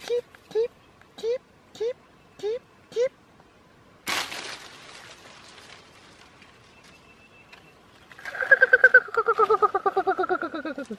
keep, keep, keep, keep, keep, keep. keep,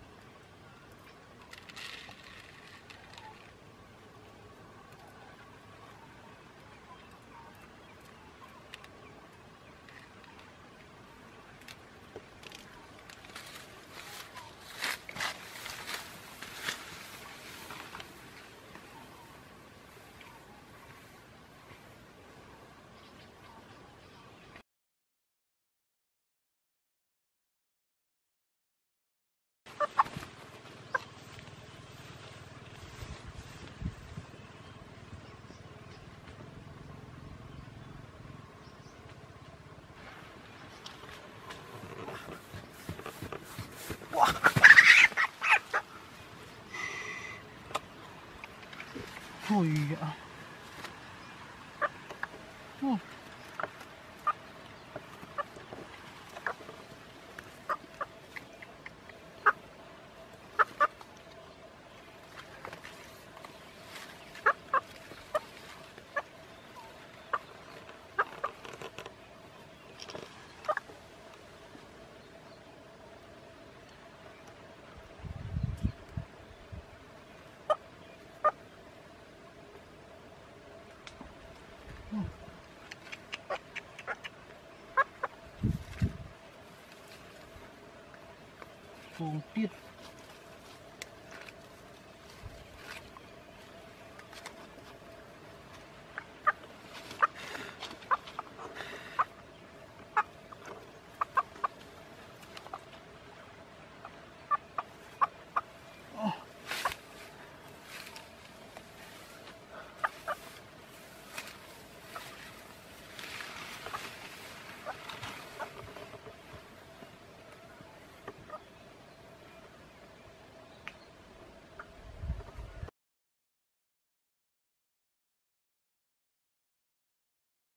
不鱼啊，Tiết